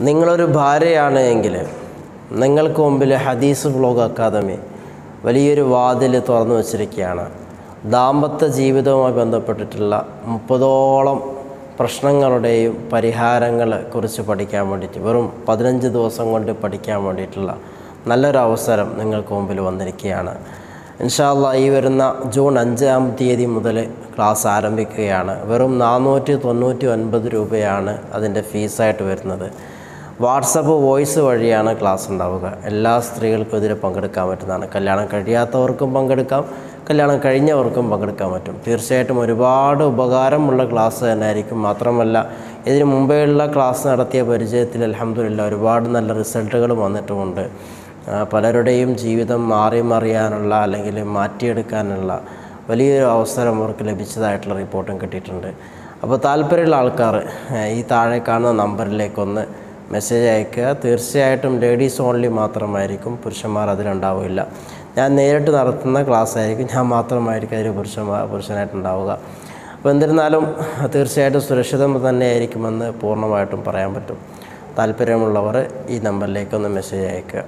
നിങ്ങളൊരു ഭാര്യയാണ് എങ്കിൽ നിങ്ങൾക്ക് മുമ്പിൽ ഹദീസ് വ്ലോഗ് അക്കാദമി വലിയൊരു വാതിൽ തുറന്നു വച്ചിരിക്കുകയാണ്. ദാമ്പത്യ ജീവിതവുമായി ബന്ധപ്പെട്ടിട്ടുള്ള മുപ്പതോളം പ്രശ്നങ്ങളുടെയും പരിഹാരങ്ങളെ കുറിച്ച് പഠിക്കാൻ വേണ്ടിയിട്ട് വെറും പതിനഞ്ച് ദിവസം കൊണ്ട് പഠിക്കാൻ വേണ്ടിയിട്ടുള്ള നല്ലൊരു അവസരം നിങ്ങൾക്ക് മുമ്പിൽ വന്നിരിക്കുകയാണ്. ഇൻഷാല്ല ഈ വരുന്ന ജൂൺ അഞ്ചാം തീയതി മുതൽ ക്ലാസ് ആരംഭിക്കുകയാണ്. വെറും നാനൂറ്റി തൊണ്ണൂറ്റി ഒൻപത് രൂപയാണ് അതിന്റെ ഫീസായിട്ട് വരുന്നത്. വാട്സപ്പ് വോയിസ് വഴിയാണ് ക്ലാസ് ഉണ്ടാവുക. എല്ലാ സ്ത്രീകൾക്കും ഇതിൽ പങ്കെടുക്കാൻ പറ്റുന്നതാണ്. കല്യാണം കഴിയാത്തവർക്കും പങ്കെടുക്കാം. കല്യാണം കഴിഞ്ഞവർക്കും പങ്കെടുക്കാൻ പറ്റും. തീർച്ചയായിട്ടും ഒരുപാട് ഉപകാരമുള്ള ക്ലാസ് തന്നെയായിരിക്കും. മാത്രമല്ല ഇതിന് മുമ്പേയുള്ള ക്ലാസ് നടത്തിയ പരിചയത്തിൽ അലഹമില്ല ഒരുപാട് നല്ല റിസൾട്ടുകൾ വന്നിട്ടുമുണ്ട്. പലരുടെയും ജീവിതം മാറി മറിയാനുള്ള അല്ലെങ്കിൽ മാറ്റിയെടുക്കാനുള്ള വലിയൊരു അവസരം അവർക്ക് ലഭിച്ചതായിട്ടുള്ള റിപ്പോർട്ടും കിട്ടിയിട്ടുണ്ട്. അപ്പോൾ താല്പര്യമുള്ള ആൾക്കാർ ഈ താഴെ കാണുന്ന നമ്പറിലേക്കൊന്ന് മെസ്സേജ് അയക്കുക. തീർച്ചയായിട്ടും ലേഡീസ് ഓൺലി മാത്രമായിരിക്കും പുരുഷന്മാർ അതിലുണ്ടാവില്ല ഞാൻ നേരിട്ട് നടത്തുന്ന ക്ലാസ് ആയിരിക്കും ഞാൻ മാത്രമായിരിക്കും അതിൽ പുരുഷന്മാർ പുരുഷനായിട്ടുണ്ടാവുക അപ്പോൾ എന്നിരുന്നാലും തീർച്ചയായിട്ടും സുരക്ഷിതം തന്നെയായിരിക്കുമെന്ന് പൂർണമായിട്ടും പറയാൻ പറ്റും. താല്പര്യമുള്ളവർ ഈ നമ്പറിലേക്കൊന്ന് മെസ്സേജ് അയക്കുക